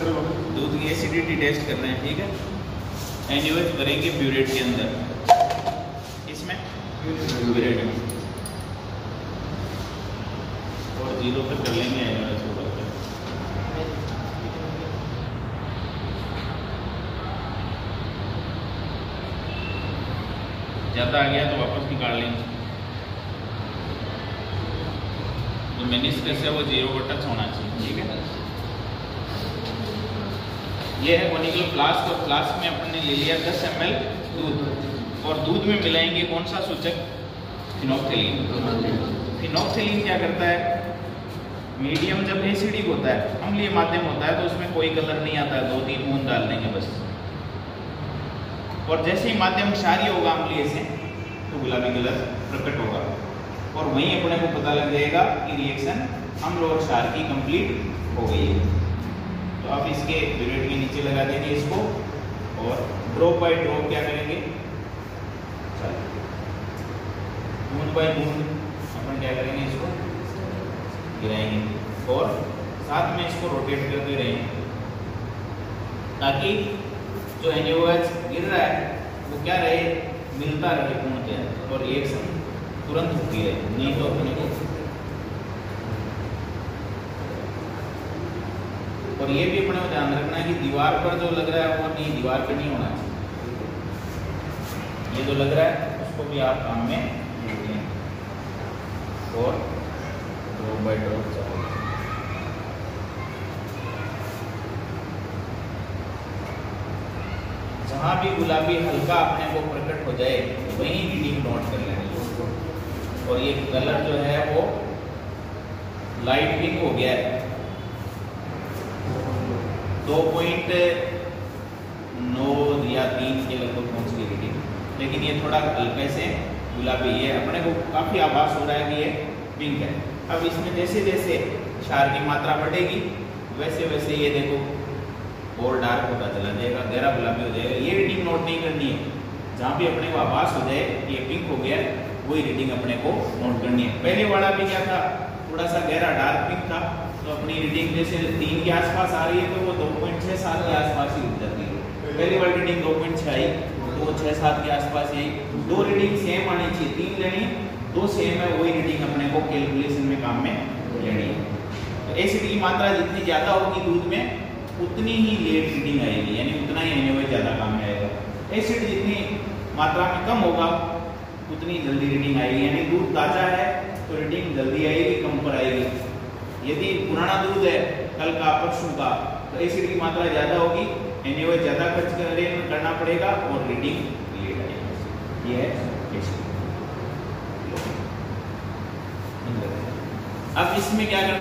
दूध की acidity test कर रहे हैं, ठीक है? एनीवेज भरेंगे ब्यूरेट के अंदर। इसमें? ब्यूरेट में और ज़ीरो पर कर लेंगे एनीवेज को ज़्यादा आ गया तो वापस निकाल लेंगे। जो मेनिस्कस है, वो ज़ीरो को टच होना चाहिए, ठीक है? ये है कोनिकल फ्लास्क और फ्लास्क में अपन ने ले लिया 10 एम दूध। और दूध में मिलाएँगे कौन सा सूचक? फिनोक्थिलीन फिनोक्थिलीन क्या करता है? मीडियम जब एसिडिक होता है अम्लीय माध्यम होता है तो उसमें कोई कलर नहीं आता दो तीन बूंद डाल देंगे बस। और जैसे ही माध्यम क्षारीय होगा अम्लीय से तो गुलाबी कलर प्रकट होगा। और वहीं अपने को पता लग जाएगा कि रिएक्शन अम्ल और क्षार की कंप्लीट हो गई है। तो आप इसके नीचे लगा देंगे इसको और ड्रॉप बाय ड्रॉप क्या करेंगे? बूंद बाय बूंद अपन क्या करेंगे इसको? गिराएँगे। और साथ में इसको रोटेट करते रहेंगे ताकि जो एनओएच गिर रहा है, वो क्या रहे? मिलता रहे पूर्णतः और रिएक्शन तुरंत होती है नहीं तो अपने को और ये भी अपने को ध्यान रखना है कि दीवार पर जो लग रहा है वो नहीं दीवार पर नहीं होना चाहिए। ये जो लग रहा है, उसको भी आप काम में और जहाँ भी गुलाबी हल्का अपने को प्रकट हो जाए, वहीं रीडिंग नोट कर लेंगे और ये कलर जो है वो लाइट पिंक हो गया है। दो पॉइंट नौ या तीन के लगभग पहुँच गई रीडिंग लेकिन ये थोड़ा हल्के से गुलाबी है। अपने को काफ़ी आभास हो रहा है कि ये पिंक है। अब इसमें जैसे जैसे क्षार की मात्रा बढ़ेगी वैसे वैसे ये देखो, और डार्क होता चला जाएगा, गहरा गुलाबी हो जाएगा। ये रीडिंग नोट नहीं करनी है। जहाँ भी अपने को आभास हो जाए ये पिंक हो गया, वही रीडिंग अपने को नोट करनी है। पहले वाला भी क्या था? थोड़ा सा गहरा डार्क पिंक था तो अपनी रीडिंग जैसे तीन के आसपास आ रही है तो वो दो पॉइंट छः सात के आसपास ही जाती है पहली वाली रीडिंग दो पॉइंट छः आई तो छः सात के आसपास यही दो रीडिंग सेम आनी चाहिए, तीन लेनी, दो सेम है, वही रीडिंग अपने को कैलकुलेशन में काम में लेनी है। तो एसिड की मात्रा जितनी ज़्यादा होगी दूध में, उतनी ही लेट रीडिंग आएगी, यानी उतना ही एनएवए ज़्यादा काम में आएगा। एसिड जितनी मात्रा में कम होगा, उतनी जल्दी रीडिंग आएगी, यानी दूध ताज़ा है तो रीडिंग जल्दी आएगी। यदि पुराना दूध है, कल का परसों का तो एसिड की मात्रा ज़्यादा होगी यानी वह ज़्यादा खर्च करना पड़ेगा और रीडिंग ये है अब इसमें क्या करना